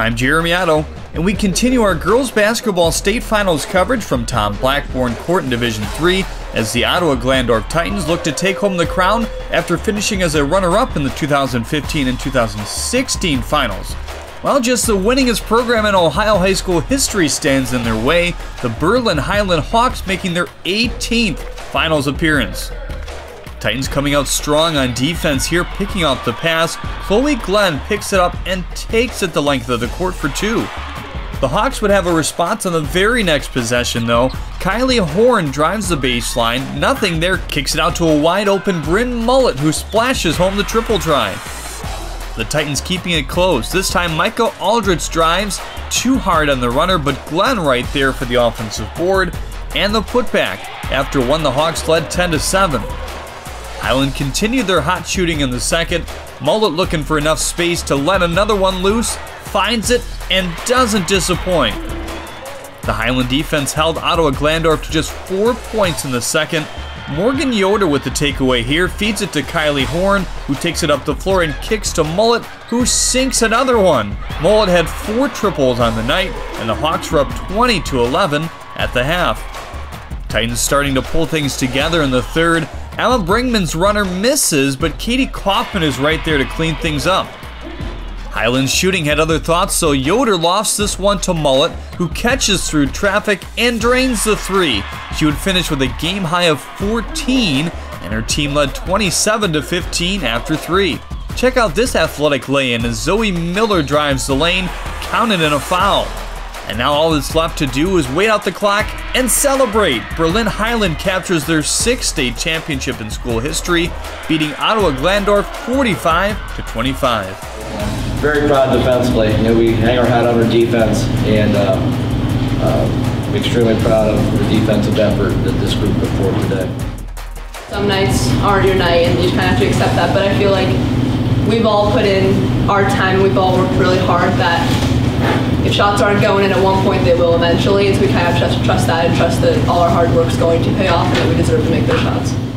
I'm Jeremy Otto, and we continue our girls basketball state finals coverage from Tom Blackburn Court in Division 3 as the Ottawa Glandorf Titans look to take home the crown after finishing as a runner-up in the 2015 and 2016 finals. While just the winningest program in Ohio high school history stands in their way, the Berlin Hiland Hawks making their 18th finals appearance. Titans coming out strong on defense here, picking off the pass. Chloe Glenn picks it up and takes it the length of the court for two. The Hawks would have a response on the very next possession, though. Kylie Horn drives the baseline. Nothing there, kicks it out to a wide open Bryn Mullet, who splashes home the triple try. The Titans keeping it close. This time, Micah Aldrich drives too hard on the runner, but Glenn right there for the offensive board and the putback. After one, the Hawks led 10 to 7. Hiland continued their hot shooting in the second. Mullet looking for enough space to let another one loose, finds it, and doesn't disappoint. The Hiland defense held Ottawa Glandorf to just four points in the second. Morgan Yoder with the takeaway here, feeds it to Kylie Horn, who takes it up the floor and kicks to Mullet, who sinks another one. Mullet had four triples on the night, and the Hawks were up 20 to 11 at the half. Titans starting to pull things together in the third. Emma Bringman's runner misses, but Katie Kaufman is right there to clean things up. Hiland's shooting had other thoughts, so Yoder lofts this one to Mullet, who catches through traffic and drains the three. She would finish with a game high of 14, and her team led 27 to 15 after three. Check out this athletic lay-in as Zoe Miller drives the lane, counted in a foul. And now all that's left to do is wait out the clock and celebrate. Berlin Hiland captures their sixth state championship in school history, beating Ottawa Glandorf 45 to 25. Very proud defensively. You know, we hang our hat on our defense, and uh, uh, extremely proud of the defensive effort that this group put forward today. Some nights aren't your night, and you just kind of have to accept that. But I feel like we've all put in our time. And we've all worked really hard. That if shots aren't going in at one point, they will eventually. And so we kind of trust, to trust that and trust that all our hard work is going to pay off and that we deserve to make those shots.